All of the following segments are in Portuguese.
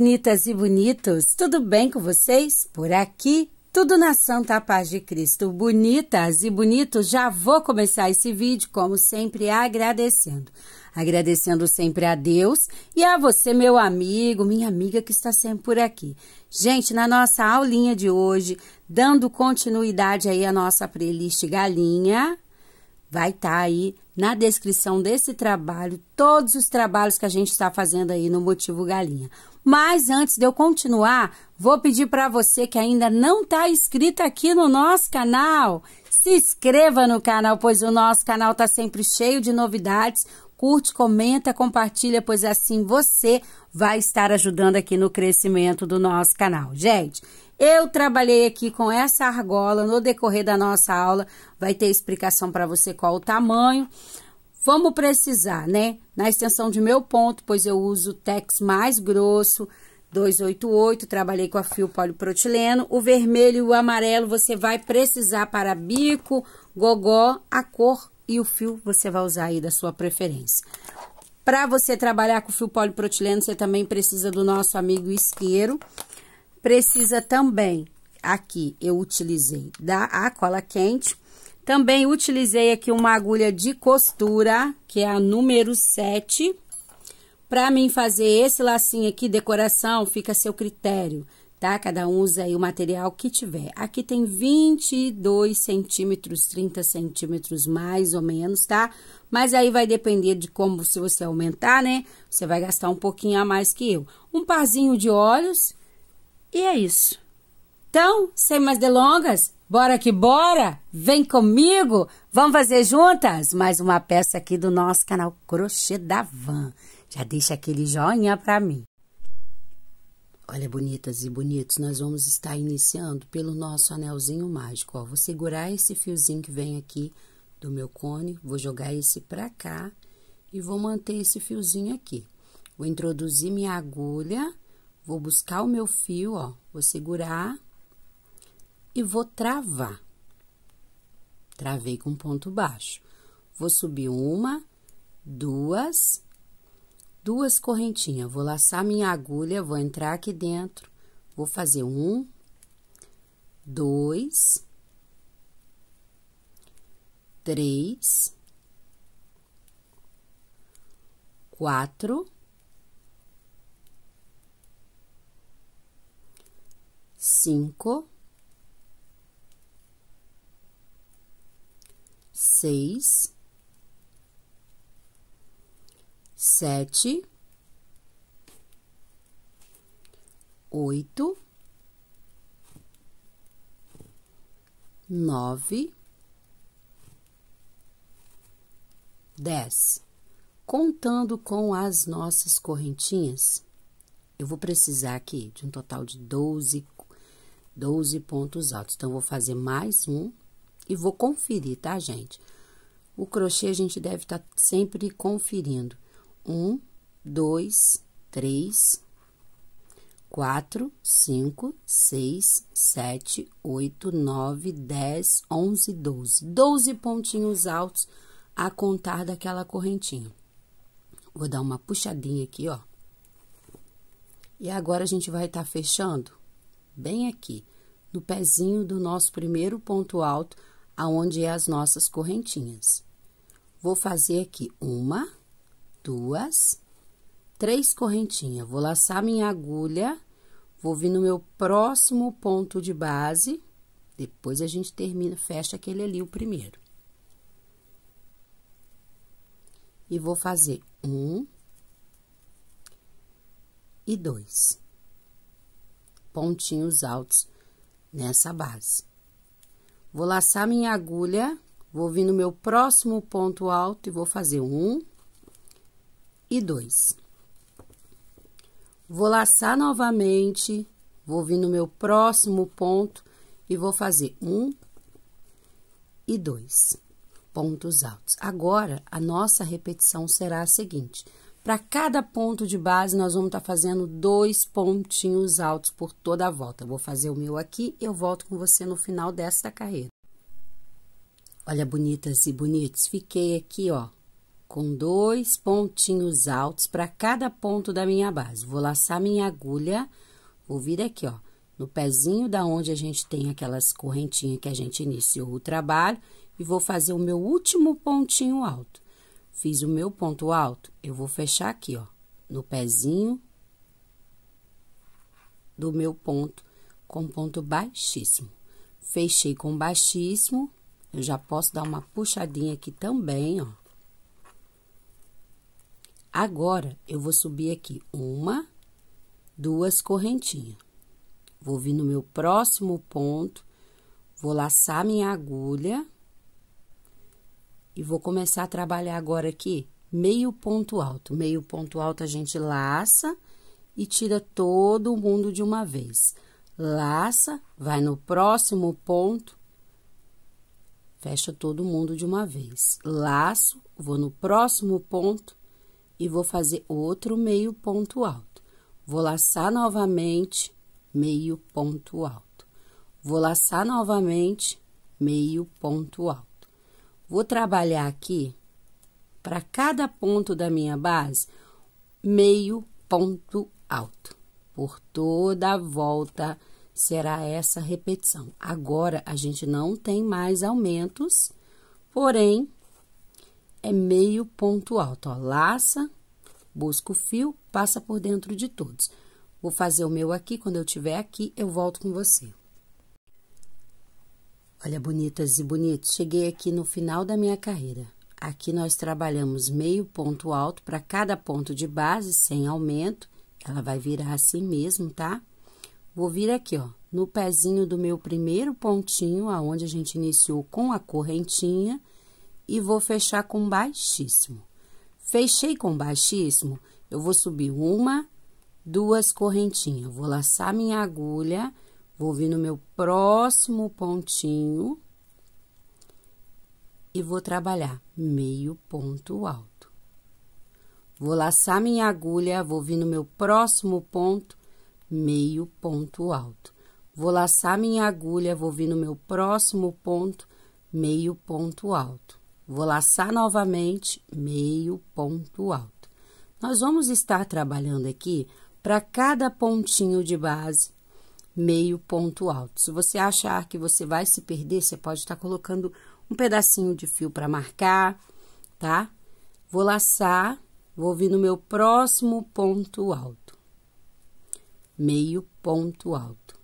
bonitas e bonitos, tudo bem com vocês? Por aqui, tudo na santa paz de Cristo. Bonitas e bonitos, já vou começar esse vídeo, como sempre, agradecendo. Agradecendo sempre a Deus e a você, meu amigo, minha amiga que está sempre por aqui. Gente, na nossa aulinha de hoje, dando continuidade aí à nossa playlist Galinha, vai estar tá aí na descrição desse trabalho todos os trabalhos que a gente está fazendo aí no Motivo Galinha. Mas antes de eu continuar, vou pedir para você que ainda não está inscrito aqui no nosso canal, se inscreva no canal, pois o nosso canal está sempre cheio de novidades. Curte, comenta, compartilha, pois assim você vai estar ajudando aqui no crescimento do nosso canal. Gente, eu trabalhei aqui com essa argola no decorrer da nossa aula, vai ter explicação para você qual o tamanho. Vamos precisar, né? Na extensão de meu ponto, pois eu uso tex mais grosso, 288, trabalhei com a fio poliprotileno. O vermelho e o amarelo você vai precisar para bico, gogó, a cor e o fio você vai usar aí da sua preferência. Para você trabalhar com fio poliprotileno, você também precisa do nosso amigo isqueiro. Precisa também, aqui eu utilizei da a cola quente. Também utilizei aqui uma agulha de costura, que é a número 7. Para mim fazer esse lacinho aqui, decoração, fica a seu critério, tá? Cada um usa aí o material que tiver. Aqui tem 22 centímetros, 30 centímetros mais ou menos, tá? Mas aí vai depender de como, se você aumentar, né? Você vai gastar um pouquinho a mais que eu. Um parzinho de olhos e é isso. Então, sem mais delongas, bora que bora! Vem comigo! Vamos fazer juntas mais uma peça aqui do nosso canal Crochê da Van. Já deixa aquele joinha pra mim. Olha, bonitas e bonitos, nós vamos estar iniciando pelo nosso anelzinho mágico. Ó, vou segurar esse fiozinho que vem aqui do meu cone, vou jogar esse pra cá e vou manter esse fiozinho aqui. Vou introduzir minha agulha Vou buscar o meu fio, ó, vou segurar e vou travar. Travei com ponto baixo. Vou subir uma, duas, duas correntinhas. Vou laçar minha agulha, vou entrar aqui dentro, vou fazer um, dois, três, quatro, cinco, seis, sete, oito, nove, dez. Contando com as nossas correntinhas, eu vou precisar aqui de um total de doze 12 pontos altos. Então, vou fazer mais um e vou conferir, tá, gente? O crochê a gente deve estar tá sempre conferindo. Um, dois, três, quatro, cinco, seis, sete, oito, nove, dez, onze, doze. Doze pontinhos altos a contar daquela correntinha. Vou dar uma puxadinha aqui, ó. E agora, a gente vai estar tá fechando bem aqui, no pezinho do nosso primeiro ponto alto, aonde é as nossas correntinhas. Vou fazer aqui uma, duas, três correntinhas. Vou laçar minha agulha, vou vir no meu próximo ponto de base, depois a gente termina, fecha aquele ali o primeiro. E vou fazer um e dois pontinhos altos nessa base. Vou laçar minha agulha, vou vir no meu próximo ponto alto e vou fazer um e dois. Vou laçar novamente, vou vir no meu próximo ponto e vou fazer um e dois pontos altos. Agora, a nossa repetição será a seguinte: para cada ponto de base, nós vamos estar tá fazendo dois pontinhos altos por toda a volta. Eu vou fazer o meu aqui, eu volto com você no final desta carreira. Olha, bonitas e bonitos, fiquei aqui, ó, com dois pontinhos altos para cada ponto da minha base. Vou laçar minha agulha, vou vir aqui, ó, no pezinho da onde a gente tem aquelas correntinhas que a gente iniciou o trabalho e vou fazer o meu último pontinho alto. Fiz o meu ponto alto, eu vou fechar aqui, ó, no pezinho do meu ponto com ponto baixíssimo. Fechei com baixíssimo, eu já posso dar uma puxadinha aqui também, ó. Agora, eu vou subir aqui uma, duas correntinhas. Vou vir no meu próximo ponto, vou laçar minha agulha e vou começar a trabalhar agora aqui meio ponto alto. Meio ponto alto a gente laça e tira todo mundo de uma vez. Laça, vai no próximo ponto, fecha todo mundo de uma vez. Laço, vou no próximo ponto, e vou fazer outro meio ponto alto. Vou laçar novamente, meio ponto alto. Vou laçar novamente, meio ponto alto. Vou trabalhar aqui, para cada ponto da minha base, meio ponto alto. Por toda a volta será essa repetição. Agora, a gente não tem mais aumentos, porém, é meio ponto alto, ó. Laça, busca o fio, passa por dentro de todos. Vou fazer o meu aqui, quando eu tiver aqui, eu volto com você. Olha, bonitas e bonitos, cheguei aqui no final da minha carreira. Aqui nós trabalhamos meio ponto alto para cada ponto de base, sem aumento. Ela vai virar assim mesmo, tá? Vou vir aqui, ó, no pezinho do meu primeiro pontinho, aonde a gente iniciou com a correntinha, e vou fechar com baixíssimo. Fechei com baixíssimo, eu vou subir uma, duas correntinhas. Vou laçar minha agulha, vou vir no meu próximo pontinho e vou trabalhar meio ponto alto. Vou laçar minha agulha, vou vir no meu próximo ponto, meio ponto alto. Vou laçar minha agulha, vou vir no meu próximo ponto, meio ponto alto. Vou laçar novamente, meio ponto alto. Nós vamos estar trabalhando aqui para cada pontinho de base, meio ponto alto. Se você achar que você vai se perder, você pode estar colocando um pedacinho de fio para marcar, tá? Vou laçar, vou vir no meu próximo ponto alto. Meio ponto alto.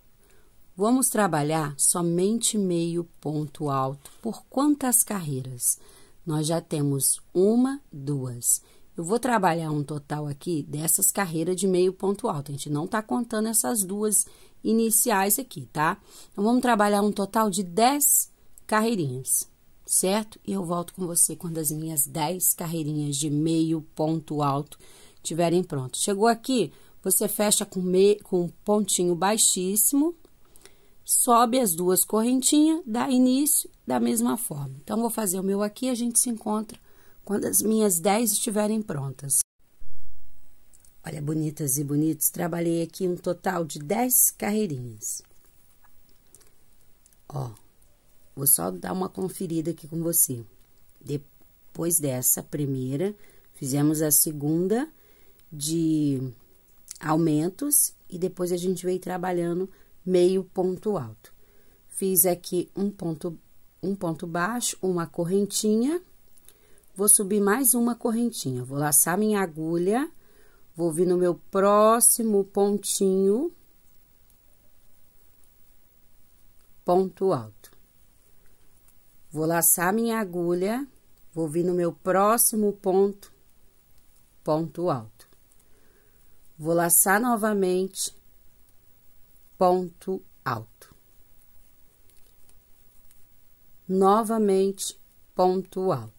Vamos trabalhar somente meio ponto alto por quantas carreiras? Nós já temos uma, duas. Eu vou trabalhar um total aqui dessas carreiras de meio ponto alto. A gente não tá contando essas duas iniciais aqui, tá? Então, vamos trabalhar um total de 10 carreirinhas, certo? E eu volto com você quando as minhas 10 carreirinhas de meio ponto alto estiverem prontas. Chegou aqui, você fecha com, me, com um pontinho baixíssimo, sobe as duas correntinhas, dá início da mesma forma. Então, vou fazer o meu aqui, a gente se encontra quando as minhas 10 estiverem prontas. Olha, bonitas e bonitos, trabalhei aqui um total de 10 carreirinhas. Ó, vou só dar uma conferida aqui com você. Depois dessa primeira, fizemos a segunda de aumentos e depois a gente veio trabalhando meio ponto alto. Fiz aqui um ponto, um ponto baixo, uma correntinha, vou subir mais uma correntinha, vou laçar minha agulha, vou vir no meu próximo pontinho, ponto alto. Vou laçar minha agulha, vou vir no meu próximo ponto, ponto alto. Vou laçar novamente, ponto alto. Novamente, ponto alto.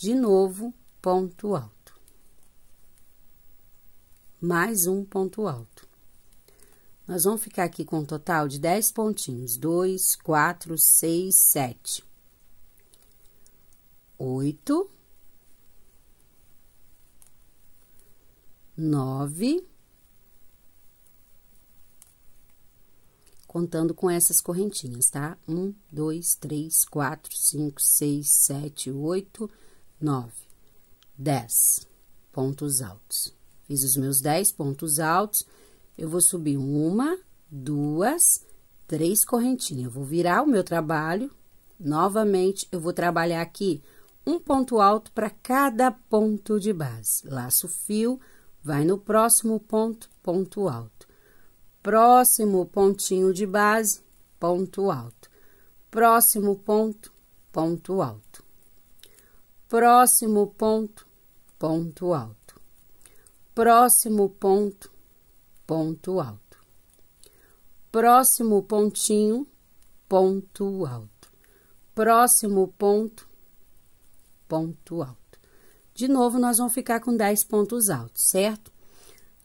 De novo, ponto alto. Mais um ponto alto. Nós vamos ficar aqui com um total de 10 pontinhos. 2, 4, 6, 7. 8. 9. contando com essas correntinhas, tá? Um, dois, três, quatro, cinco, seis, sete, oito, nove, dez pontos altos. Fiz os meus dez pontos altos, eu vou subir uma, duas, três correntinhas. Eu vou virar o meu trabalho, novamente, eu vou trabalhar aqui um ponto alto para cada ponto de base. Laço fio, vai no próximo ponto, ponto alto próximo pontinho de base, ponto alto. Próximo ponto, ponto alto. Próximo ponto, ponto alto. Próximo ponto, ponto alto. Próximo pontinho, ponto alto. Próximo ponto, ponto alto. De novo, nós vamos ficar com 10 pontos altos, certo?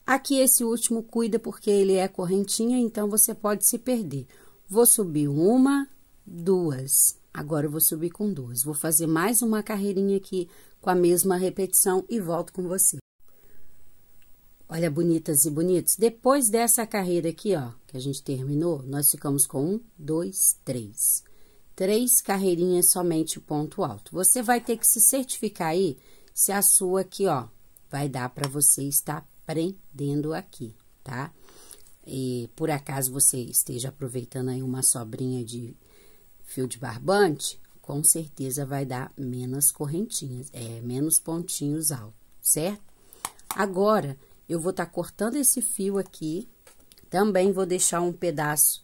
Aqui esse último cuida porque ele é correntinha, então você pode se perder. Vou subir uma, duas. Agora eu vou subir com duas. Vou fazer mais uma carreirinha aqui com a mesma repetição e volto com você. Olha, bonitas e bonitos. Depois dessa carreira aqui, ó, que a gente terminou, nós ficamos com um, dois, três. Três carreirinhas somente ponto alto. Você vai ter que se certificar aí se a sua aqui, ó, vai dar para você estar prendendo aqui, tá? E por acaso você esteja aproveitando aí uma sobrinha de fio de barbante, com certeza vai dar menos correntinhas, é, menos pontinhos altos, certo? Agora, eu vou estar tá cortando esse fio aqui, também vou deixar um pedaço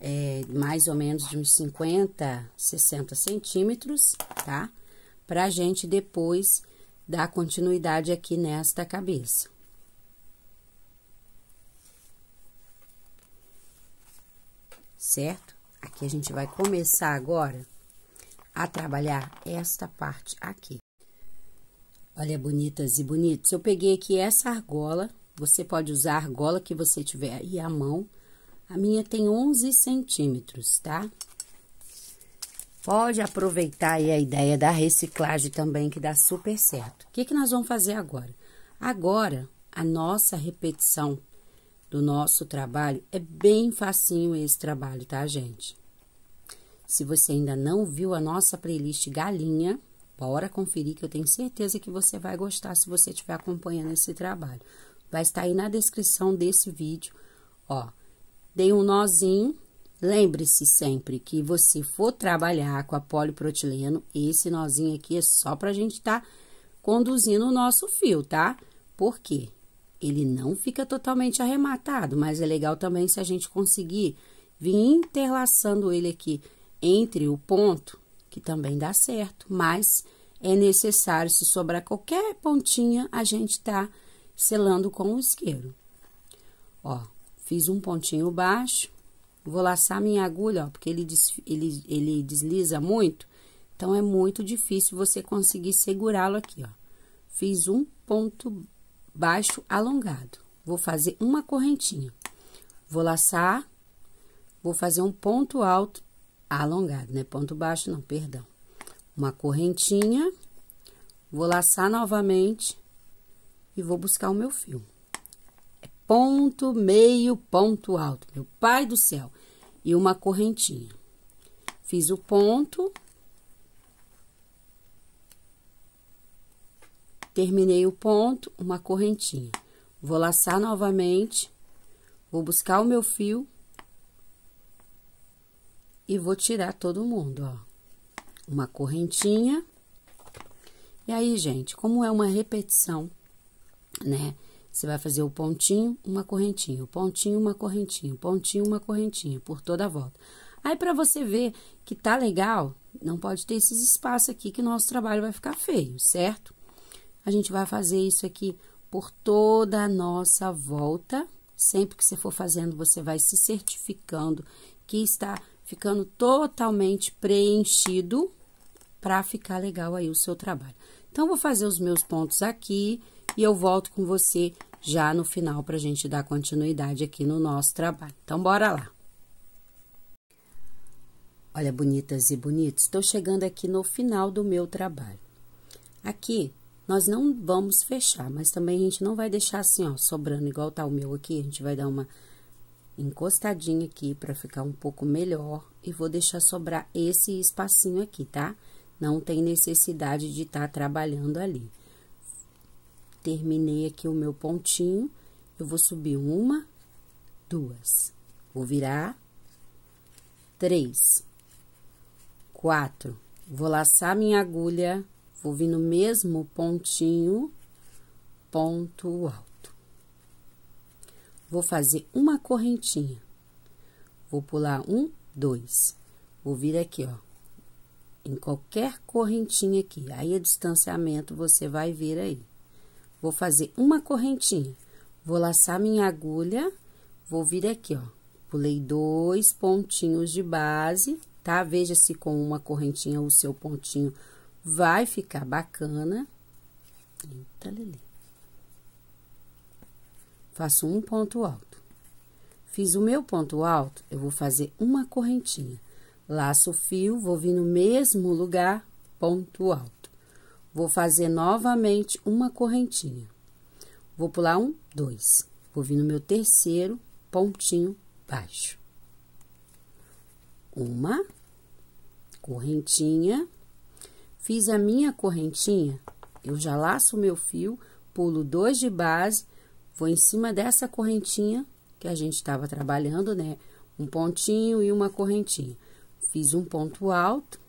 é, mais ou menos de uns 50, 60 centímetros, tá? Pra gente depois dar continuidade aqui nesta cabeça. certo? Aqui a gente vai começar agora a trabalhar esta parte aqui. Olha, bonitas e bonitos, eu peguei aqui essa argola, você pode usar a argola que você tiver aí à mão. A minha tem 11 centímetros, tá? Pode aproveitar aí a ideia da reciclagem também, que dá super certo. O que, que nós vamos fazer agora? Agora, a nossa repetição do nosso trabalho, é bem facinho esse trabalho, tá, gente? Se você ainda não viu a nossa playlist Galinha, bora conferir que eu tenho certeza que você vai gostar se você estiver acompanhando esse trabalho. Vai estar aí na descrição desse vídeo, ó. Dei um nozinho, lembre-se sempre que você for trabalhar com a poliprotileno, esse nozinho aqui é só pra gente estar tá conduzindo o nosso fio, tá? Por quê? Ele não fica totalmente arrematado, mas é legal também se a gente conseguir vir interlaçando ele aqui entre o ponto, que também dá certo, mas é necessário, se sobrar qualquer pontinha, a gente tá selando com o isqueiro. Ó, fiz um pontinho baixo, vou laçar minha agulha, ó, porque ele, ele, ele desliza muito, então é muito difícil você conseguir segurá-lo aqui, ó. Fiz um ponto baixo alongado. Vou fazer uma correntinha. Vou laçar, vou fazer um ponto alto alongado, né? Ponto baixo, não, perdão. Uma correntinha, vou laçar novamente e vou buscar o meu fio. É ponto, meio, ponto alto, meu pai do céu. E uma correntinha. Fiz o ponto, Terminei o ponto, uma correntinha. Vou laçar novamente, vou buscar o meu fio e vou tirar todo mundo, ó. Uma correntinha. E aí, gente, como é uma repetição, né? Você vai fazer o pontinho, uma correntinha, o pontinho, uma correntinha, o pontinho, uma correntinha, por toda a volta. Aí, para você ver que tá legal, não pode ter esses espaços aqui que o nosso trabalho vai ficar feio, certo? A gente vai fazer isso aqui por toda a nossa volta. Sempre que você for fazendo, você vai se certificando que está ficando totalmente preenchido para ficar legal aí o seu trabalho. Então, vou fazer os meus pontos aqui e eu volto com você já no final para a gente dar continuidade aqui no nosso trabalho. Então, bora lá! Olha, bonitas e bonitos, estou chegando aqui no final do meu trabalho. Aqui, nós não vamos fechar, mas também a gente não vai deixar assim, ó, sobrando, igual tá o meu aqui. A gente vai dar uma encostadinha aqui para ficar um pouco melhor e vou deixar sobrar esse espacinho aqui, tá? Não tem necessidade de estar tá trabalhando ali. Terminei aqui o meu pontinho, eu vou subir uma, duas, vou virar, três, quatro, vou laçar minha agulha, vou vir no mesmo pontinho, ponto alto. Vou fazer uma correntinha. Vou pular um, dois. Vou vir aqui, ó, em qualquer correntinha aqui. Aí, o distanciamento você vai ver aí. Vou fazer uma correntinha. Vou laçar minha agulha, vou vir aqui, ó. Pulei dois pontinhos de base, tá? Veja se com uma correntinha o seu pontinho vai ficar bacana. Eita, Lili. Faço um ponto alto. Fiz o meu ponto alto, eu vou fazer uma correntinha. Laço o fio, vou vir no mesmo lugar, ponto alto. Vou fazer novamente uma correntinha. Vou pular um, dois. Vou vir no meu terceiro pontinho baixo. Uma correntinha. Fiz a minha correntinha, eu já laço o meu fio, pulo dois de base, vou em cima dessa correntinha que a gente estava trabalhando, né? Um pontinho e uma correntinha. Fiz um ponto alto,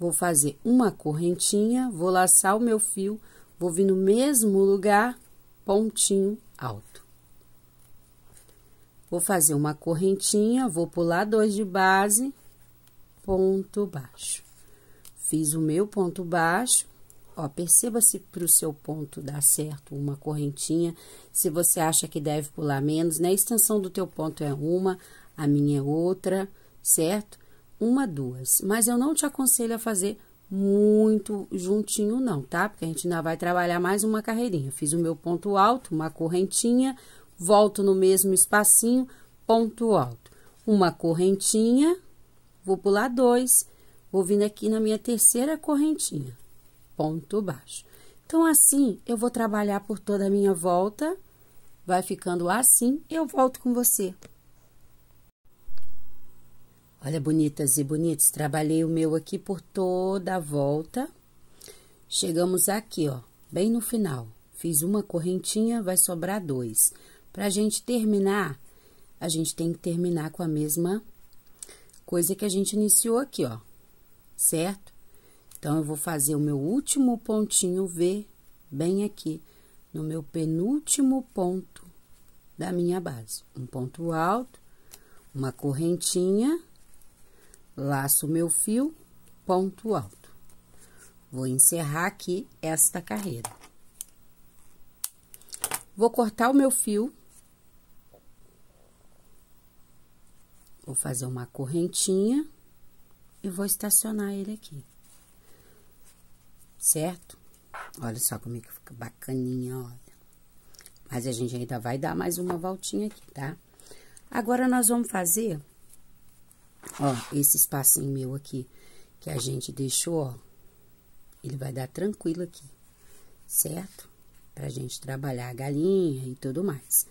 vou fazer uma correntinha, vou laçar o meu fio, vou vir no mesmo lugar, pontinho alto. Vou fazer uma correntinha, vou pular dois de base, ponto baixo. Fiz o meu ponto baixo, ó, perceba se para o seu ponto dar certo uma correntinha, se você acha que deve pular menos, né? A extensão do teu ponto é uma, a minha é outra, certo? Uma, duas. Mas eu não te aconselho a fazer muito juntinho não, tá? Porque a gente ainda vai trabalhar mais uma carreirinha. Fiz o meu ponto alto, uma correntinha, volto no mesmo espacinho, ponto alto. Uma correntinha, vou pular dois, vou vir aqui na minha terceira correntinha, ponto baixo. Então, assim, eu vou trabalhar por toda a minha volta, vai ficando assim, eu volto com você. Olha, bonitas e bonitos, trabalhei o meu aqui por toda a volta. Chegamos aqui, ó, bem no final. Fiz uma correntinha, vai sobrar dois. Pra gente terminar, a gente tem que terminar com a mesma coisa que a gente iniciou aqui, ó, certo? Então, eu vou fazer o meu último pontinho V bem aqui, no meu penúltimo ponto da minha base. Um ponto alto, uma correntinha, laço meu fio, ponto alto. Vou encerrar aqui esta carreira. Vou cortar o meu fio Vou fazer uma correntinha e vou estacionar ele aqui. Certo? Olha só como é que fica bacaninha, olha. Mas a gente ainda vai dar mais uma voltinha aqui, tá? Agora, nós vamos fazer, ó, esse espacinho meu aqui, que a gente deixou, ó, ele vai dar tranquilo aqui, certo? Pra gente trabalhar a galinha e tudo mais.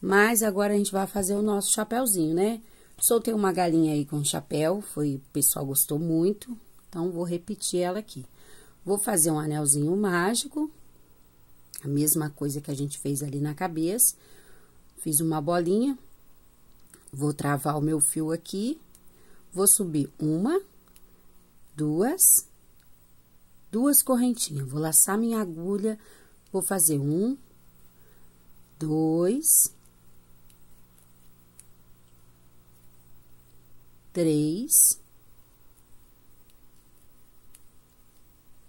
Mas agora a gente vai fazer o nosso chapéuzinho, né? Soltei uma galinha aí com chapéu, foi, o pessoal gostou muito, então vou repetir ela aqui. Vou fazer um anelzinho mágico, a mesma coisa que a gente fez ali na cabeça. Fiz uma bolinha, vou travar o meu fio aqui, vou subir uma, duas, duas correntinhas. Vou laçar minha agulha, vou fazer um, dois, três,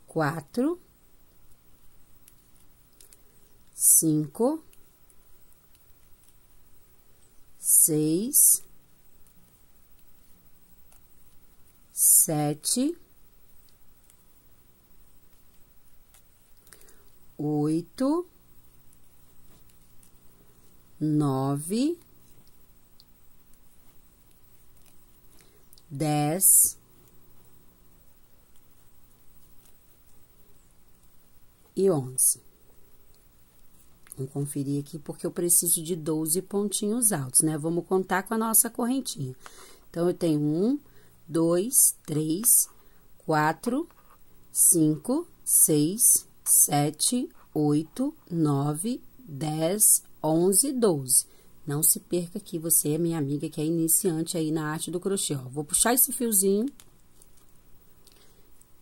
quatro, cinco, seis, sete, oito, nove. Dez e onze. Vamos conferir aqui, porque eu preciso de 12 pontinhos altos, né? Vamos contar com a nossa correntinha. Então, eu tenho um, dois, três, quatro, cinco, seis, sete, oito, nove, dez, onze, doze. Não se perca aqui, você é minha amiga que é iniciante aí na arte do crochê, ó. Vou puxar esse fiozinho.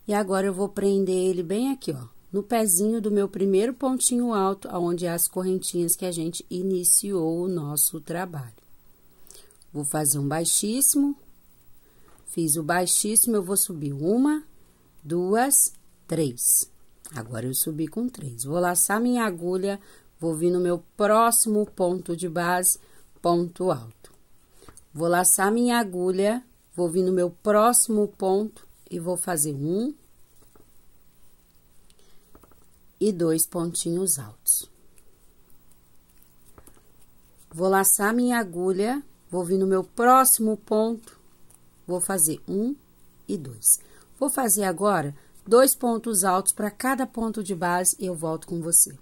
E agora, eu vou prender ele bem aqui, ó no pezinho do meu primeiro pontinho alto, onde é as correntinhas que a gente iniciou o nosso trabalho. Vou fazer um baixíssimo, fiz o baixíssimo, eu vou subir uma, duas, três. Agora, eu subi com três. Vou laçar minha agulha, vou vir no meu próximo ponto de base, ponto alto. Vou laçar minha agulha, vou vir no meu próximo ponto e vou fazer um, e dois pontinhos altos. Vou laçar minha agulha, vou vir no meu próximo ponto, vou fazer um e dois. Vou fazer agora dois pontos altos para cada ponto de base e eu volto com você.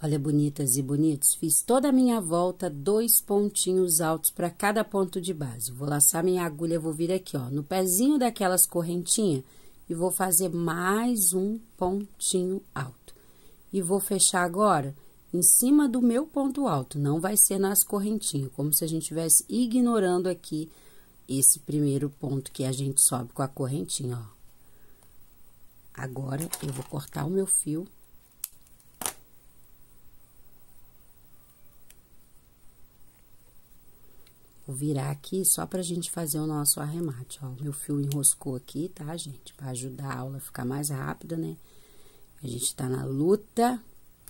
Olha, bonitas e bonitos, fiz toda a minha volta, dois pontinhos altos para cada ponto de base. Vou laçar minha agulha, vou vir aqui, ó, no pezinho daquelas correntinhas e vou fazer mais um pontinho alto. E vou fechar agora em cima do meu ponto alto, não vai ser nas correntinhas, como se a gente estivesse ignorando aqui esse primeiro ponto que a gente sobe com a correntinha, ó. Agora, eu vou cortar o meu fio Vou virar aqui só pra gente fazer o nosso arremate, ó. Meu fio enroscou aqui, tá, gente? Pra ajudar a aula a ficar mais rápida, né? A gente tá na luta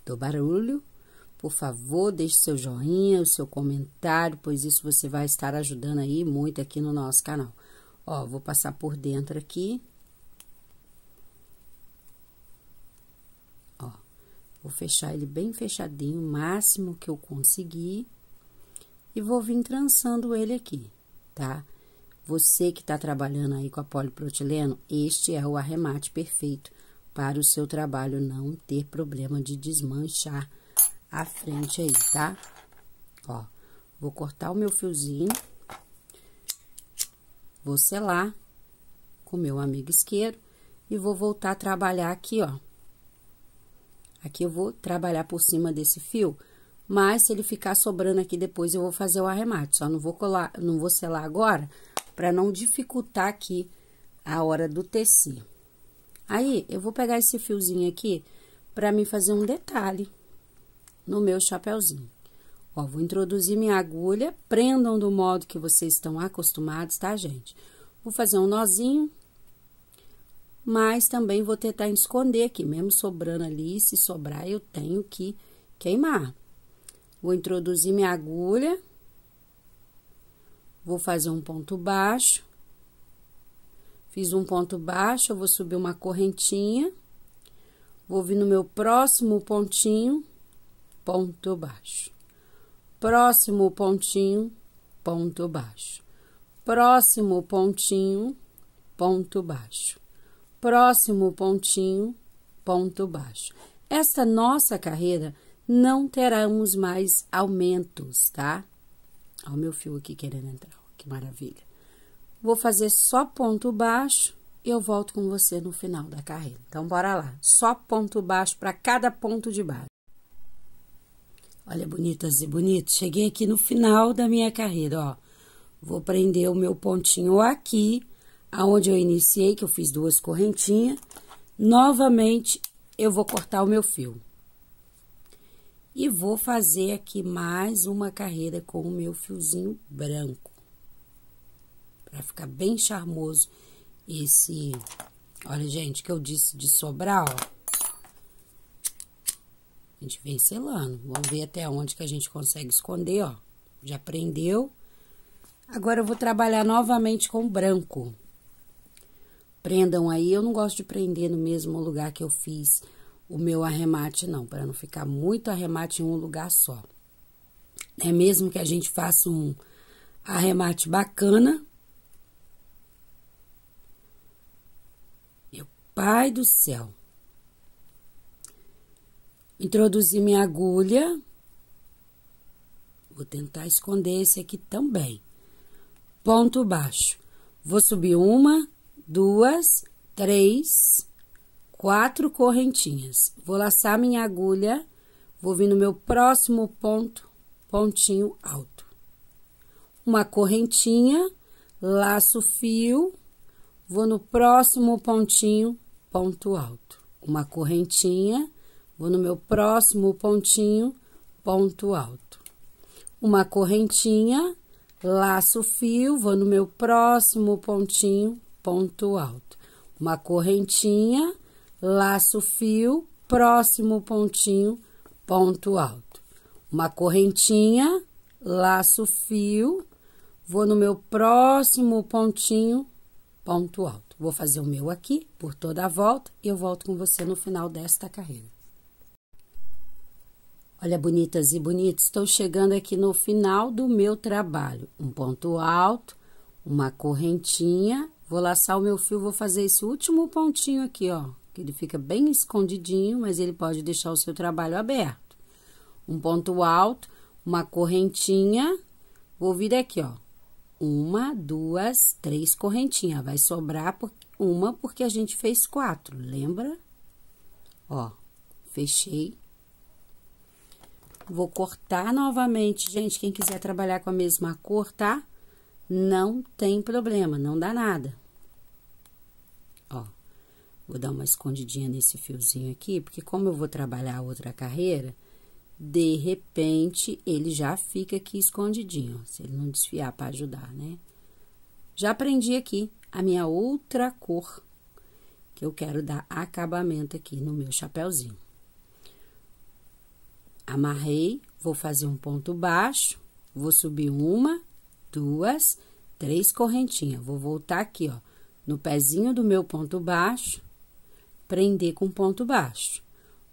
do barulho. Por favor, deixe seu joinha, o seu comentário, pois isso você vai estar ajudando aí muito aqui no nosso canal. Ó, vou passar por dentro aqui. Ó, vou fechar ele bem fechadinho, o máximo que eu conseguir e vou vir trançando ele aqui, tá? Você que está trabalhando aí com a poliprotileno, este é o arremate perfeito para o seu trabalho não ter problema de desmanchar a frente aí, tá? Ó, vou cortar o meu fiozinho, vou selar com o meu amigo isqueiro e vou voltar a trabalhar aqui, ó. Aqui eu vou trabalhar por cima desse fio mas se ele ficar sobrando aqui depois, eu vou fazer o arremate. Só não vou colar, não vou selar agora, para não dificultar aqui a hora do tecer. Aí, eu vou pegar esse fiozinho aqui para me fazer um detalhe no meu chapéuzinho. Ó, vou introduzir minha agulha, prendam do modo que vocês estão acostumados, tá, gente? Vou fazer um nozinho, mas também vou tentar esconder aqui, mesmo sobrando ali, se sobrar, eu tenho que queimar. Vou introduzir minha agulha. Vou fazer um ponto baixo. Fiz um ponto baixo, eu vou subir uma correntinha. Vou vir no meu próximo pontinho, ponto baixo. Próximo pontinho, ponto baixo. Próximo pontinho, ponto baixo. Próximo pontinho, ponto baixo. Essa nossa carreira não teremos mais aumentos, tá? Olha o meu fio aqui querendo entrar, que maravilha. Vou fazer só ponto baixo e eu volto com você no final da carreira. Então, bora lá. Só ponto baixo para cada ponto de baixo. Olha, bonitas e bonitos, cheguei aqui no final da minha carreira, ó. Vou prender o meu pontinho aqui, aonde eu iniciei, que eu fiz duas correntinhas. Novamente, eu vou cortar o meu fio. E vou fazer aqui mais uma carreira com o meu fiozinho branco. Pra ficar bem charmoso esse... Olha, gente, que eu disse de sobrar, ó. A gente vem selando. Vamos ver até onde que a gente consegue esconder, ó. Já prendeu. Agora, eu vou trabalhar novamente com branco. Prendam aí. Eu não gosto de prender no mesmo lugar que eu fiz o meu arremate, não, para não ficar muito arremate em um lugar só. É mesmo que a gente faça um arremate bacana. Meu pai do céu. Introduzi minha agulha. Vou tentar esconder esse aqui também. Ponto baixo. Vou subir uma, duas, três, quatro correntinhas. Vou laçar minha agulha, vou vir no meu próximo ponto, pontinho alto. Uma correntinha, laço fio, vou no próximo pontinho, ponto alto. Uma correntinha, vou no meu próximo pontinho, ponto alto. Uma correntinha, laço fio, vou no meu próximo pontinho, ponto alto. Uma correntinha, laço fio, próximo pontinho, ponto alto. Uma correntinha, laço fio, vou no meu próximo pontinho, ponto alto. Vou fazer o meu aqui por toda a volta e eu volto com você no final desta carreira. Olha, bonitas e bonitos, estou chegando aqui no final do meu trabalho. Um ponto alto, uma correntinha, vou laçar o meu fio, vou fazer esse último pontinho aqui, ó, que ele fica bem escondidinho, mas ele pode deixar o seu trabalho aberto. Um ponto alto, uma correntinha, vou vir aqui, ó, uma, duas, três correntinhas. Vai sobrar por, uma porque a gente fez quatro, lembra? Ó, fechei Vou cortar novamente, gente, quem quiser trabalhar com a mesma cor, tá? Não tem problema, não dá nada. Vou dar uma escondidinha nesse fiozinho aqui, porque como eu vou trabalhar outra carreira, de repente, ele já fica aqui escondidinho, se ele não desfiar para ajudar, né? Já aprendi aqui a minha outra cor, que eu quero dar acabamento aqui no meu chapéuzinho. Amarrei, vou fazer um ponto baixo, vou subir uma, duas, três correntinhas. Vou voltar aqui, ó, no pezinho do meu ponto baixo, prender com ponto baixo.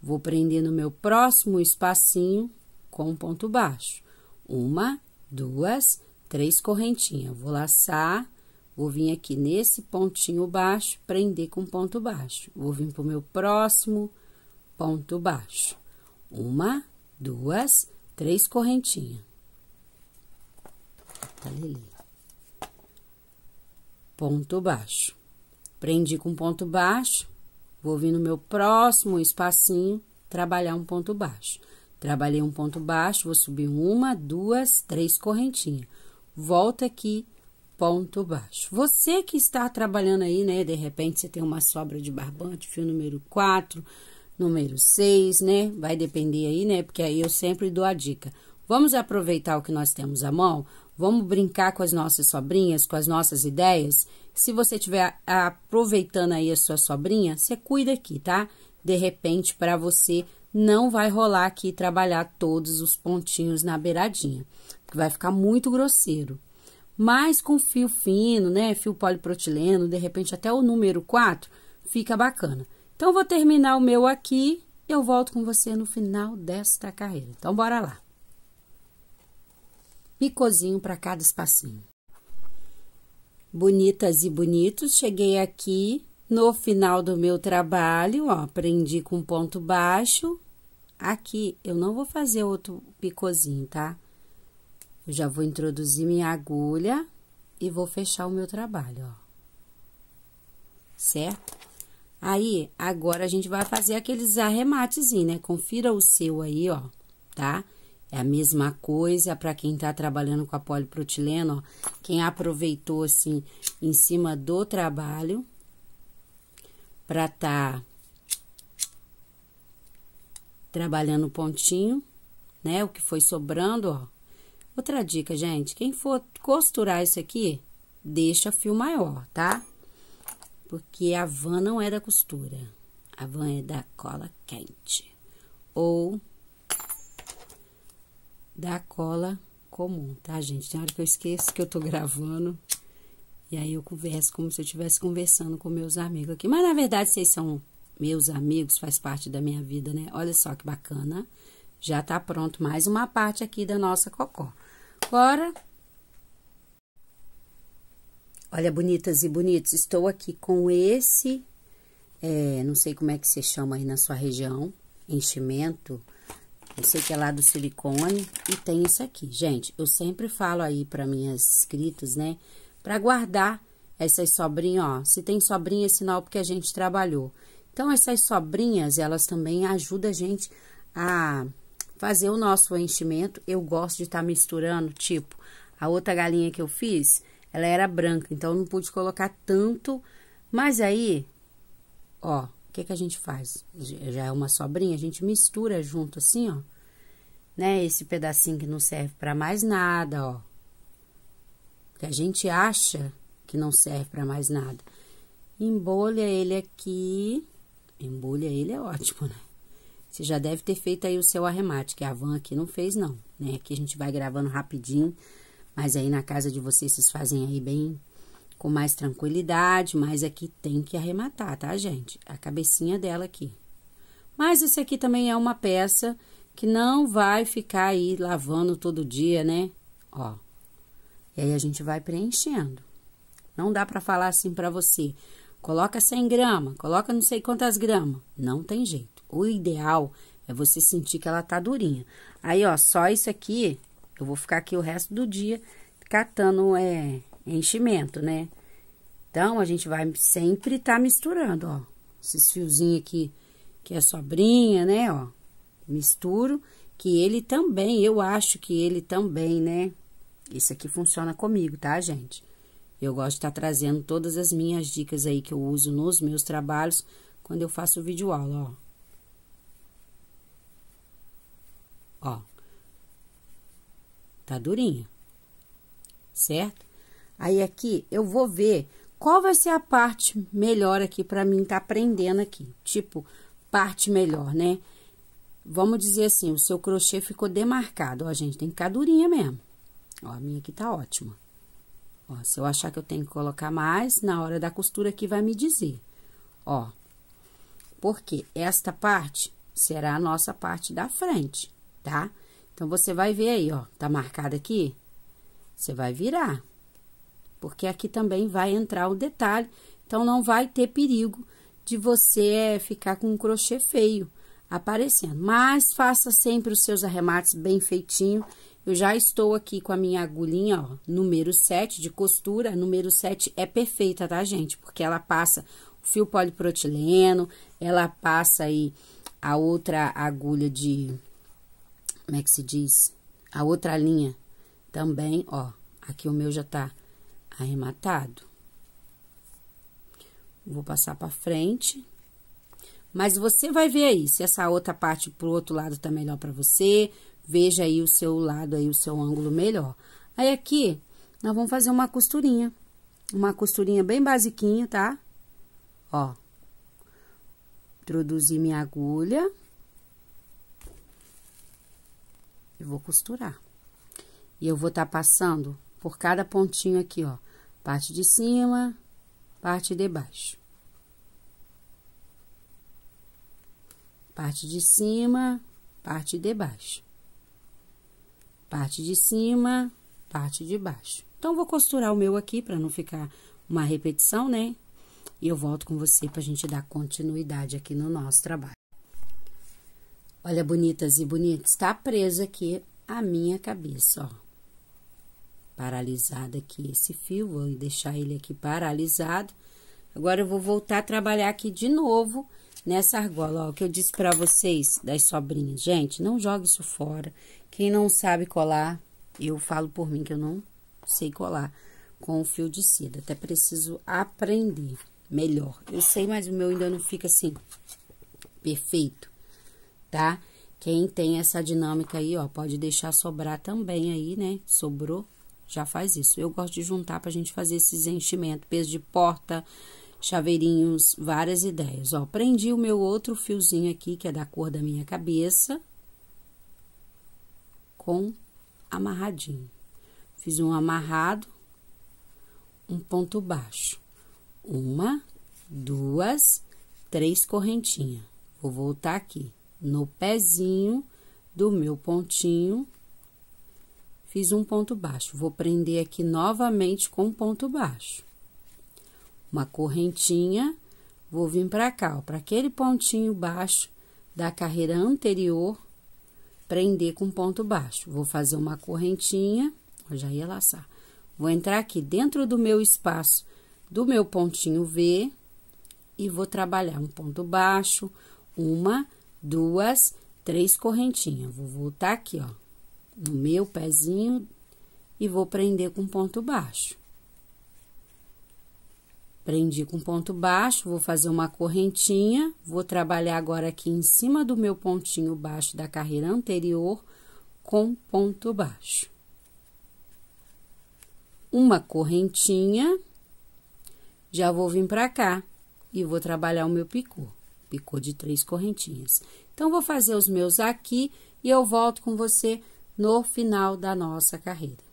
Vou prender no meu próximo espacinho com ponto baixo. Uma, duas, três correntinhas. Vou laçar, vou vir aqui nesse pontinho baixo, prender com ponto baixo. Vou vir pro meu próximo ponto baixo. Uma, duas, três correntinhas. Tá, ponto baixo. Prendi com ponto baixo, vou vir no meu próximo espacinho, trabalhar um ponto baixo. Trabalhei um ponto baixo, vou subir uma, duas, três correntinhas. Volta aqui, ponto baixo. Você que está trabalhando aí, né, de repente você tem uma sobra de barbante, fio número 4, número 6, né? Vai depender aí, né? Porque aí eu sempre dou a dica. Vamos aproveitar o que nós temos à mão? Vamos brincar com as nossas sobrinhas, com as nossas ideias? Se você estiver aproveitando aí a sua sobrinha, você cuida aqui, tá? De repente, para você, não vai rolar aqui trabalhar todos os pontinhos na beiradinha, porque vai ficar muito grosseiro. Mas com fio fino, né? Fio poliprotileno, de repente até o número 4, fica bacana. Então, vou terminar o meu aqui, eu volto com você no final desta carreira. Então, bora lá. Picozinho para cada espacinho. Bonitas e bonitos, cheguei aqui no final do meu trabalho, ó, prendi com ponto baixo. Aqui, eu não vou fazer outro picozinho, tá? Eu já vou introduzir minha agulha e vou fechar o meu trabalho, ó. Certo? Aí, agora a gente vai fazer aqueles arrematezinhos, né? Confira o seu aí, ó, tá? É a mesma coisa para quem tá trabalhando com a poliprotileno, ó. Quem aproveitou, assim, em cima do trabalho, pra tá trabalhando o pontinho, né? O que foi sobrando, ó. Outra dica, gente, quem for costurar isso aqui, deixa fio maior, tá? porque a van não é da costura, a van é da cola quente ou da cola comum, tá, gente? Tem hora que eu esqueço que eu tô gravando e aí eu converso como se eu estivesse conversando com meus amigos aqui. Mas na verdade vocês são meus amigos, faz parte da minha vida, né? Olha só que bacana. Já tá pronto mais uma parte aqui da nossa cocó. Agora, Olha, bonitas e bonitos, estou aqui com esse, é, não sei como é que se chama aí na sua região, enchimento, eu sei que é lá do silicone e tem isso aqui. Gente, eu sempre falo aí para minhas inscritos, né? Para guardar essas sobrinhas, ó. Se tem sobrinha, é sinal porque a gente trabalhou. Então, essas sobrinhas, elas também ajudam a gente a fazer o nosso enchimento. Eu gosto de estar tá misturando, tipo, a outra galinha que eu fiz, ela era branca, então não pude colocar tanto. Mas aí, ó, que, que a gente faz? Já é uma sobrinha, a gente mistura junto assim, ó. Né? Esse pedacinho que não serve para mais nada, ó. Que a gente acha que não serve para mais nada. Embolha ele aqui. Embolha ele é ótimo, né? Você já deve ter feito aí o seu arremate, que a van aqui não fez, não, né? Aqui a gente vai gravando rapidinho, mas aí na casa de vocês, vocês fazem aí bem com mais tranquilidade, mas aqui tem que arrematar, tá, gente? A cabecinha dela aqui. Mas esse aqui também é uma peça que não vai ficar aí lavando todo dia, né? Ó. E aí a gente vai preenchendo. Não dá para falar assim para você. Coloca 100 gramas, coloca não sei quantas gramas. Não tem jeito. O ideal é você sentir que ela tá durinha. Aí, ó, só isso aqui, eu vou ficar aqui o resto do dia catando é, enchimento, né? Então, a gente vai sempre tá misturando, ó. Esses fiozinhos aqui, que é sobrinha, né, ó. Misturo, que ele também, eu acho que ele também, né? Isso aqui funciona comigo, tá, gente? Eu gosto de estar tá trazendo todas as minhas dicas aí que eu uso nos meus trabalhos quando eu faço vídeo aula, ó. Ó. Tá durinha. Certo? Aí aqui eu vou ver qual vai ser a parte melhor aqui para mim tá aprendendo aqui. Tipo, parte melhor, né? Vamos dizer assim, o seu crochê ficou demarcado. Ó, gente, tem que ficar durinha mesmo. Ó, a minha aqui tá ótima. Ó, se eu achar que eu tenho que colocar mais, na hora da costura aqui vai me dizer. Ó, porque esta parte será a nossa parte da frente, tá? Então, você vai ver aí, ó, tá marcado aqui? Você vai virar porque aqui também vai entrar o detalhe, então não vai ter perigo de você ficar com um crochê feio aparecendo. Mas faça sempre os seus arremates bem feitinho. Eu já estou aqui com a minha agulhinha, ó, número 7 de costura. A número 7 é perfeita, tá, gente? Porque ela passa o fio poliprotileno, ela passa aí a outra agulha de... Como é que se diz? A outra linha também, ó. Aqui o meu já tá arrematado. Vou passar para frente. Mas você vai ver aí, se essa outra parte pro outro lado tá melhor para você, veja aí o seu lado aí, o seu ângulo melhor. Aí aqui, nós vamos fazer uma costurinha. Uma costurinha bem basiquinha, tá? Ó. Introduzir minha agulha. E vou costurar. E eu vou estar tá passando por cada pontinho aqui, ó parte de cima, parte de baixo. Parte de cima, parte de baixo. Parte de cima, parte de baixo. Então, vou costurar o meu aqui para não ficar uma repetição, né? E eu volto com você pra gente dar continuidade aqui no nosso trabalho. Olha, bonitas e bonitos, tá presa aqui a minha cabeça, ó paralisado aqui esse fio, vou deixar ele aqui paralisado. Agora, eu vou voltar a trabalhar aqui de novo nessa argola, ó, que eu disse pra vocês das sobrinhas. Gente, não jogue isso fora. Quem não sabe colar, eu falo por mim que eu não sei colar com o fio de seda. Até preciso aprender melhor. Eu sei, mas o meu ainda não fica assim, perfeito, tá? Quem tem essa dinâmica aí, ó, pode deixar sobrar também aí, né? Sobrou, já faz isso. Eu gosto de juntar pra gente fazer esses enchimentos, peso de porta, chaveirinhos, várias ideias. Ó, prendi o meu outro fiozinho aqui, que é da cor da minha cabeça, com amarradinho. Fiz um amarrado, um ponto baixo. Uma, duas, três correntinhas. Vou voltar aqui no pezinho do meu pontinho fiz um ponto baixo. Vou prender aqui novamente com um ponto baixo. Uma correntinha, vou vir pra cá, ó, pra aquele pontinho baixo, da carreira anterior, prender com ponto baixo. Vou fazer uma correntinha, eu já ia laçar. Vou entrar aqui dentro do meu espaço do meu pontinho V e vou trabalhar um ponto baixo, uma, duas, três correntinhas. Vou voltar aqui, ó, no meu pezinho e vou prender com ponto baixo. Prendi com ponto baixo, vou fazer uma correntinha, vou trabalhar agora aqui em cima do meu pontinho baixo da carreira anterior com ponto baixo. Uma correntinha, já vou vir pra cá e vou trabalhar o meu picô, picô de três correntinhas. Então, vou fazer os meus aqui e eu volto com você no final da nossa carreira.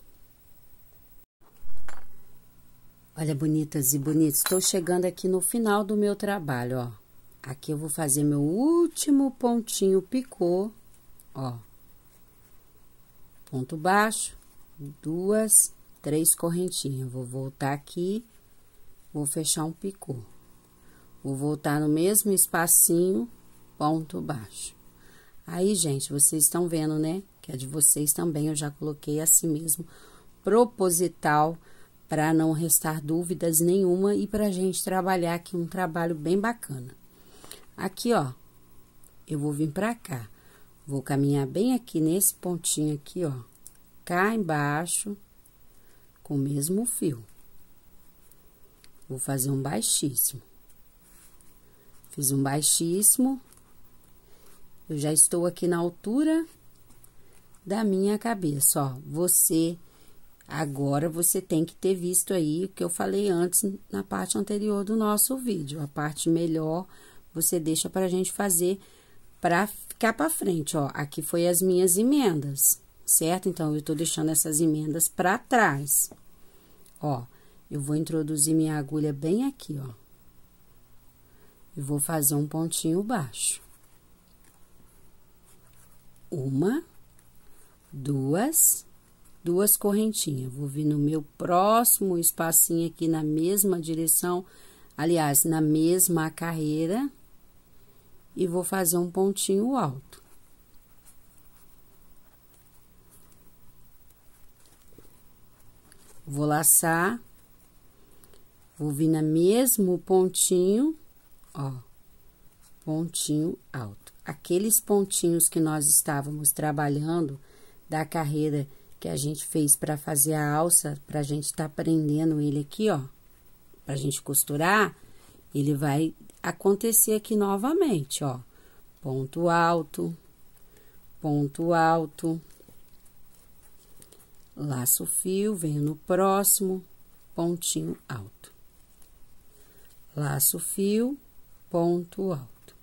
Olha, bonitas e bonitos, estou chegando aqui no final do meu trabalho, ó. Aqui eu vou fazer meu último pontinho picô, ó. Ponto baixo, duas, três correntinhas. Vou voltar aqui, vou fechar um picô. Vou voltar no mesmo espacinho, ponto baixo. Aí, gente, vocês estão vendo, né? Que é de vocês também, eu já coloquei assim mesmo, proposital, para não restar dúvidas nenhuma e para a gente trabalhar aqui um trabalho bem bacana. Aqui, ó, eu vou vir para cá, vou caminhar bem aqui nesse pontinho aqui, ó, cá embaixo, com o mesmo fio. Vou fazer um baixíssimo. Fiz um baixíssimo, eu já estou aqui na altura da minha cabeça, ó, você Agora, você tem que ter visto aí o que eu falei antes na parte anterior do nosso vídeo. A parte melhor você deixa para a gente fazer para ficar para frente, ó. Aqui foi as minhas emendas, certo? Então, eu tô deixando essas emendas para trás. Ó, eu vou introduzir minha agulha bem aqui, ó. E vou fazer um pontinho baixo. Uma, duas, duas correntinhas. Vou vir no meu próximo espacinho aqui na mesma direção, aliás, na mesma carreira, e vou fazer um pontinho alto. Vou laçar, vou vir no mesmo pontinho, ó, pontinho alto. Aqueles pontinhos que nós estávamos trabalhando da carreira que a gente fez para fazer a alça, pra gente estar tá prendendo ele aqui, ó, pra gente costurar, ele vai acontecer aqui novamente, ó. Ponto alto, ponto alto, laço fio, venho no próximo, pontinho alto. Laço fio, ponto alto.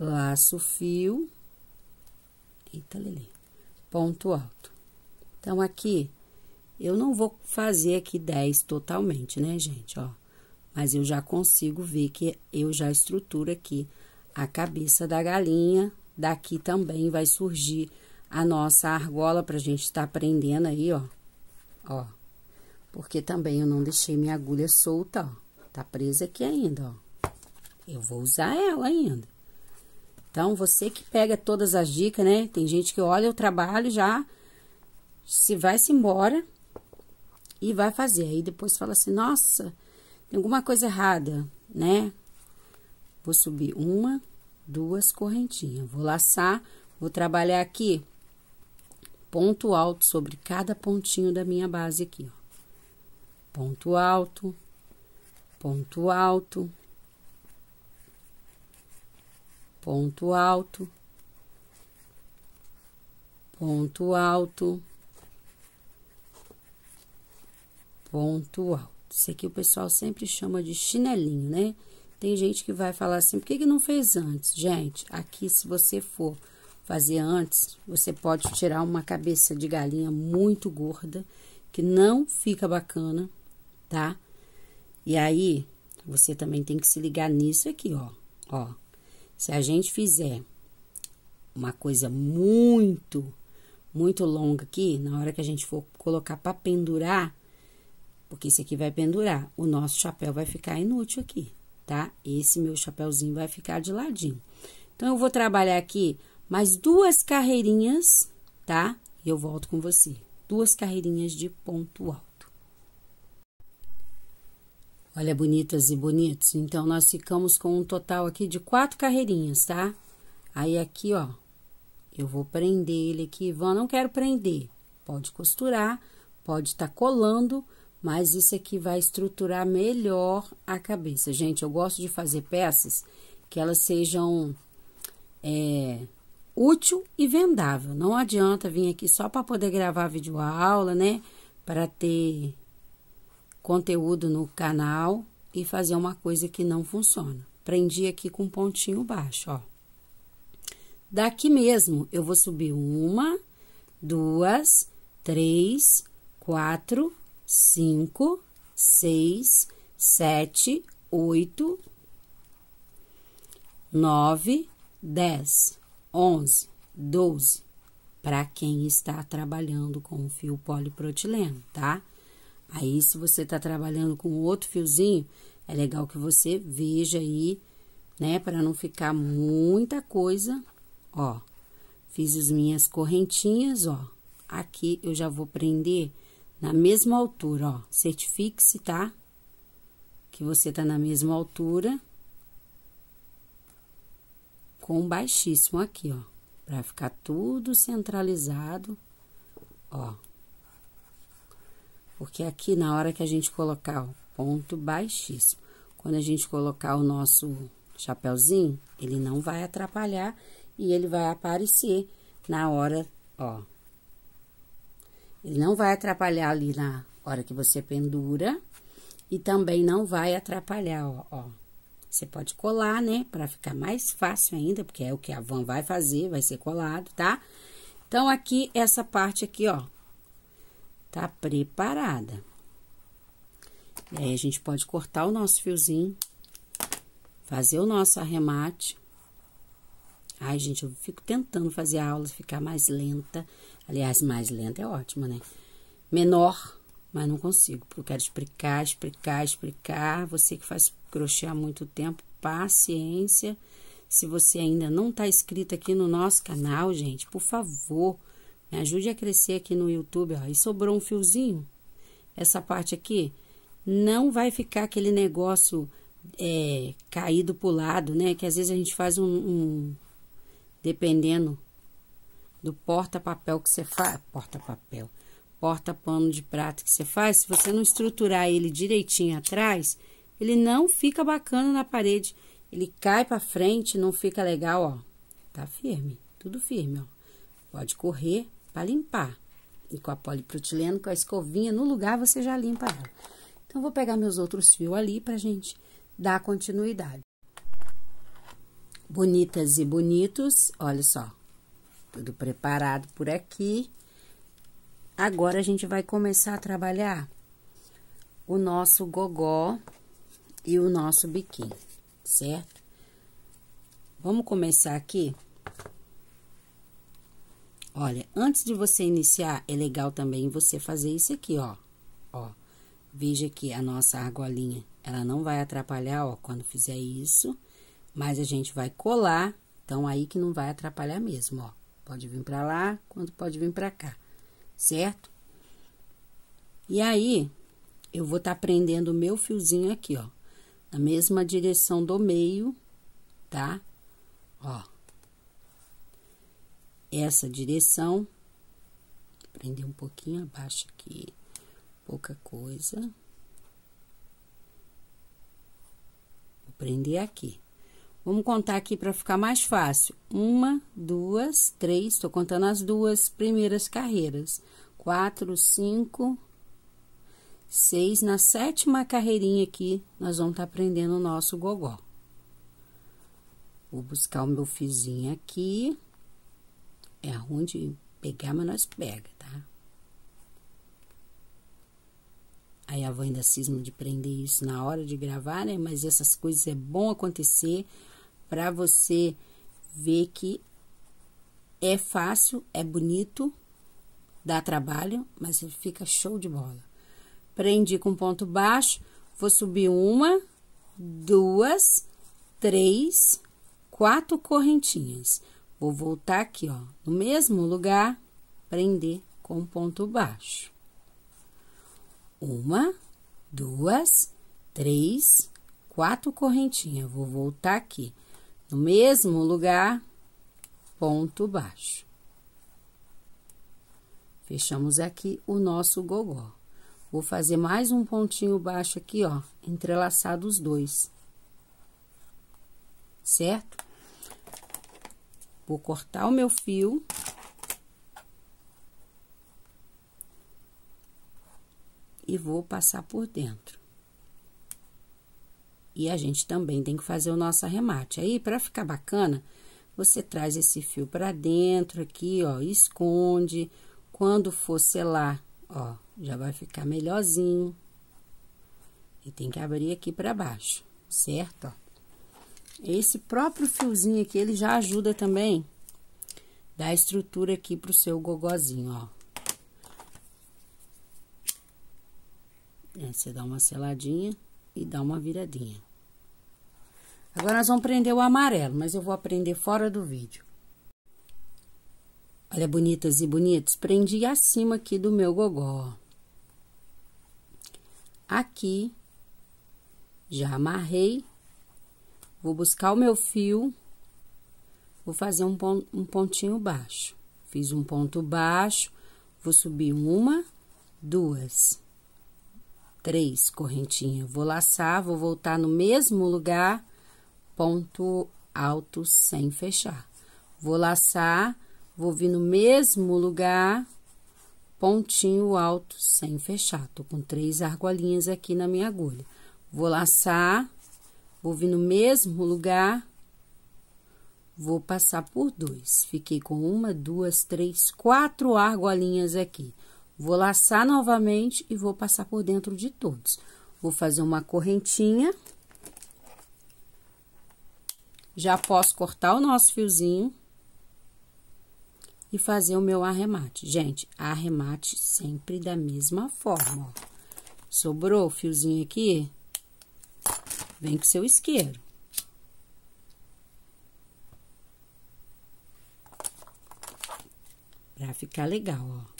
Laço fio, ponto alto. Então, aqui, eu não vou fazer aqui 10 totalmente, né, gente, ó. Mas eu já consigo ver que eu já estruturo aqui a cabeça da galinha. Daqui também vai surgir a nossa argola pra gente estar tá prendendo aí, ó. Ó. Porque também eu não deixei minha agulha solta, ó. Tá presa aqui ainda, ó. Eu vou usar ela ainda. Então, você que pega todas as dicas, né? Tem gente que olha o trabalho já se vai-se embora e vai fazer. Aí depois fala assim: nossa, tem alguma coisa errada, né? Vou subir uma, duas correntinhas. Vou laçar, vou trabalhar aqui ponto alto sobre cada pontinho da minha base aqui, ó. Ponto alto, ponto alto ponto alto, ponto alto, ponto alto. Isso aqui o pessoal sempre chama de chinelinho, né? Tem gente que vai falar assim, por que, que não fez antes? Gente, aqui se você for fazer antes, você pode tirar uma cabeça de galinha muito gorda, que não fica bacana, tá? E aí, você também tem que se ligar nisso aqui, ó, ó. Se a gente fizer uma coisa muito, muito longa aqui, na hora que a gente for colocar para pendurar, porque esse aqui vai pendurar, o nosso chapéu vai ficar inútil aqui, tá? Esse meu chapéuzinho vai ficar de ladinho. Então, eu vou trabalhar aqui mais duas carreirinhas, tá? E eu volto com você. Duas carreirinhas de ponto alto. Olha, bonitas e bonitos. Então, nós ficamos com um total aqui de quatro carreirinhas, tá? Aí, aqui, ó, eu vou prender ele aqui. Vão, não quero prender. Pode costurar, pode estar tá colando, mas isso aqui vai estruturar melhor a cabeça. Gente, eu gosto de fazer peças que elas sejam é, útil e vendável. Não adianta vir aqui só para poder gravar vídeo aula, né? Para ter conteúdo no canal e fazer uma coisa que não funciona. Prendi aqui com um pontinho baixo, ó. Daqui mesmo, eu vou subir uma, duas, três, quatro, cinco, seis, sete, oito, nove, dez, onze, doze. Para quem está trabalhando com fio poliprotileno, tá? Aí, se você está trabalhando com outro fiozinho, é legal que você veja aí, né? Para não ficar muita coisa, ó. Fiz as minhas correntinhas, ó. Aqui eu já vou prender na mesma altura, ó. Certifique-se, tá? Que você tá na mesma altura. Com baixíssimo aqui, ó. Pra ficar tudo centralizado, ó. Porque aqui, na hora que a gente colocar, ó, ponto baixíssimo. Quando a gente colocar o nosso chapéuzinho, ele não vai atrapalhar e ele vai aparecer na hora, ó. Ele não vai atrapalhar ali na hora que você pendura e também não vai atrapalhar, ó, ó. Você pode colar, né, para ficar mais fácil ainda, porque é o que a van vai fazer, vai ser colado, tá? Então, aqui, essa parte aqui, ó, tá preparada. E aí, a gente pode cortar o nosso fiozinho, fazer o nosso arremate. Ai, gente, eu fico tentando fazer a aula ficar mais lenta. Aliás, mais lenta é ótimo, né? Menor, mas não consigo, porque eu quero explicar, explicar, explicar. Você que faz crochê há muito tempo, paciência. Se você ainda não está inscrito aqui no nosso canal, gente, por favor, me ajude a crescer aqui no YouTube, ó. E sobrou um fiozinho. Essa parte aqui não vai ficar aquele negócio é, caído pro lado, né? Que às vezes a gente faz um, um dependendo do porta-papel que você faz, porta-papel, porta-pano de prato que você faz, se você não estruturar ele direitinho atrás, ele não fica bacana na parede. Ele cai para frente, não fica legal, ó. Tá firme, tudo firme, ó. Pode correr para limpar. E com a poliprotileno, com a escovinha no lugar, você já limpa ela. Então, vou pegar meus outros fios ali pra gente dar continuidade. Bonitas e bonitos, olha só. Tudo preparado por aqui. Agora, a gente vai começar a trabalhar o nosso gogó e o nosso biquinho, certo? Vamos começar aqui Olha, antes de você iniciar, é legal também você fazer isso aqui, ó. Ó, veja que a nossa argolinha, ela não vai atrapalhar, ó, quando fizer isso. Mas a gente vai colar, então aí que não vai atrapalhar mesmo, ó. Pode vir pra lá, quanto pode vir pra cá, certo? E aí, eu vou tá prendendo o meu fiozinho aqui, ó. Na mesma direção do meio, tá? Ó essa direção. Prender um pouquinho abaixo aqui, pouca coisa. Vou prender aqui. Vamos contar aqui para ficar mais fácil. Uma, duas, três, estou contando as duas primeiras carreiras. Quatro, cinco, seis. Na sétima carreirinha aqui, nós vamos estar tá prendendo o nosso gogó. Vou buscar o meu fiozinho aqui. É ruim de pegar, mas nós pega, tá? Aí a avó ainda cisma de prender isso na hora de gravar, né? Mas essas coisas é bom acontecer para você ver que é fácil, é bonito, dá trabalho, mas fica show de bola. Prendi com ponto baixo, vou subir uma, duas, três, quatro correntinhas. Vou voltar aqui, ó, no mesmo lugar, prender com ponto baixo. Uma, duas, três, quatro correntinhas. Vou voltar aqui, no mesmo lugar, ponto baixo. Fechamos aqui o nosso gogó. Vou fazer mais um pontinho baixo aqui, ó, entrelaçado os dois. Certo? Vou cortar o meu fio. E vou passar por dentro. E a gente também tem que fazer o nosso arremate. Aí, para ficar bacana, você traz esse fio para dentro aqui, ó, esconde. Quando for selar, ó, já vai ficar melhorzinho. E tem que abrir aqui para baixo, certo? Esse próprio fiozinho aqui, ele já ajuda também dar estrutura aqui pro seu gogozinho, ó. É, você dá uma seladinha e dá uma viradinha. Agora, nós vamos prender o amarelo, mas eu vou aprender fora do vídeo. Olha, bonitas e bonitos, prendi acima aqui do meu gogó. Aqui, já amarrei Vou buscar o meu fio, vou fazer um, um pontinho baixo. Fiz um ponto baixo, vou subir uma, duas, três correntinhas. Vou laçar, vou voltar no mesmo lugar, ponto alto sem fechar. Vou laçar, vou vir no mesmo lugar, pontinho alto sem fechar. Tô com três argolinhas aqui na minha agulha. Vou laçar, Vou vir no mesmo lugar, vou passar por dois. Fiquei com uma, duas, três, quatro argolinhas aqui. Vou laçar novamente e vou passar por dentro de todos. Vou fazer uma correntinha. Já posso cortar o nosso fiozinho e fazer o meu arremate. Gente, arremate sempre da mesma forma, ó. Sobrou o fiozinho aqui, Vem com seu isqueiro. Pra ficar legal, ó.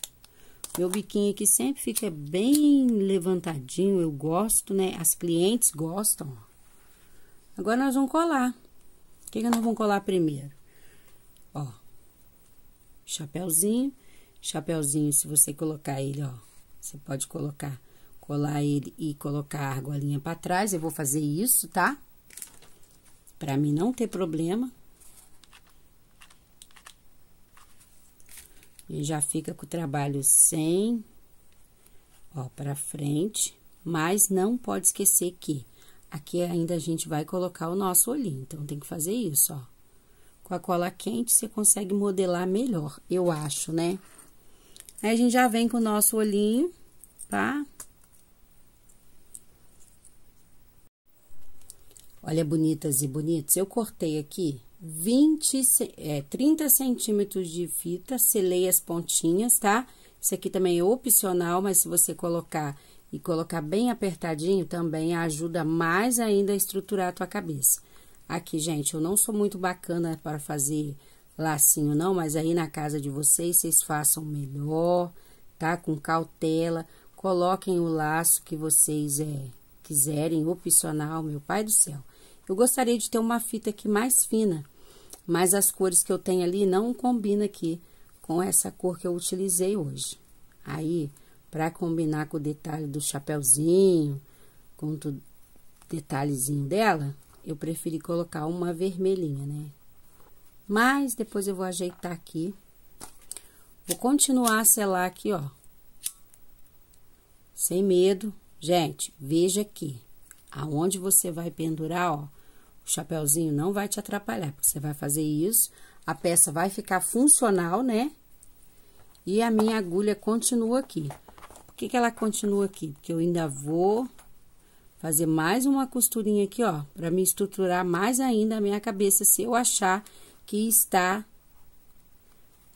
Meu biquinho aqui sempre fica bem levantadinho, eu gosto, né? As clientes gostam, ó. Agora, nós vamos colar. O que, que nós vamos colar primeiro? Ó, chapéuzinho. Chapéuzinho, se você colocar ele, ó, você pode colocar colar ele e colocar a argolinha para trás. Eu vou fazer isso, tá? Para mim não ter problema. E já fica com o trabalho sem, ó, para frente. Mas não pode esquecer que aqui ainda a gente vai colocar o nosso olhinho. Então, tem que fazer isso, ó. Com a cola quente, você consegue modelar melhor, eu acho, né? Aí, a gente já vem com o nosso olhinho, tá? Olha, bonitas e bonitos, eu cortei aqui 20, é, 30 centímetros de fita, selei as pontinhas, tá? Isso aqui também é opcional, mas se você colocar e colocar bem apertadinho, também ajuda mais ainda a estruturar a tua cabeça. Aqui, gente, eu não sou muito bacana para fazer lacinho, não, mas aí na casa de vocês, vocês façam melhor, tá? Com cautela, coloquem o laço que vocês é, quiserem, opcional, meu pai do céu. Eu gostaria de ter uma fita aqui mais fina, mas as cores que eu tenho ali não combinam aqui com essa cor que eu utilizei hoje. Aí, para combinar com o detalhe do chapéuzinho, com o detalhezinho dela, eu preferi colocar uma vermelhinha, né? Mas, depois eu vou ajeitar aqui. Vou continuar a selar aqui, ó. Sem medo. Gente, veja aqui. Aonde você vai pendurar, ó, o chapéuzinho não vai te atrapalhar, porque você vai fazer isso, a peça vai ficar funcional, né? E a minha agulha continua aqui. Por que, que ela continua aqui? Porque eu ainda vou fazer mais uma costurinha aqui, ó, pra me estruturar mais ainda a minha cabeça, se eu achar que está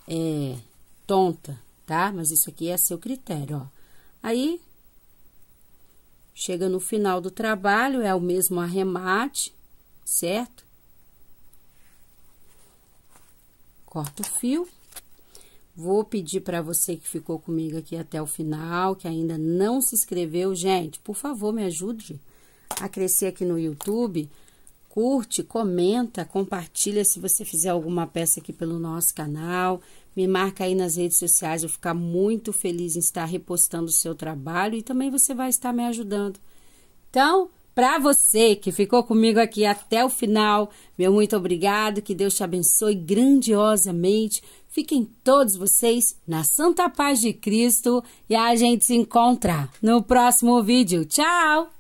é, tonta, tá? Mas isso aqui é seu critério, ó. Aí, chega no final do trabalho, é o mesmo arremate, certo? corta o fio. Vou pedir para você que ficou comigo aqui até o final, que ainda não se inscreveu, gente, por favor, me ajude a crescer aqui no YouTube. Curte, comenta, compartilha se você fizer alguma peça aqui pelo nosso canal. Me marca aí nas redes sociais, eu vou ficar muito feliz em estar repostando o seu trabalho e também você vai estar me ajudando. Então, para você que ficou comigo aqui até o final, meu muito obrigado, que Deus te abençoe grandiosamente. Fiquem todos vocês na santa paz de Cristo e a gente se encontra no próximo vídeo. Tchau!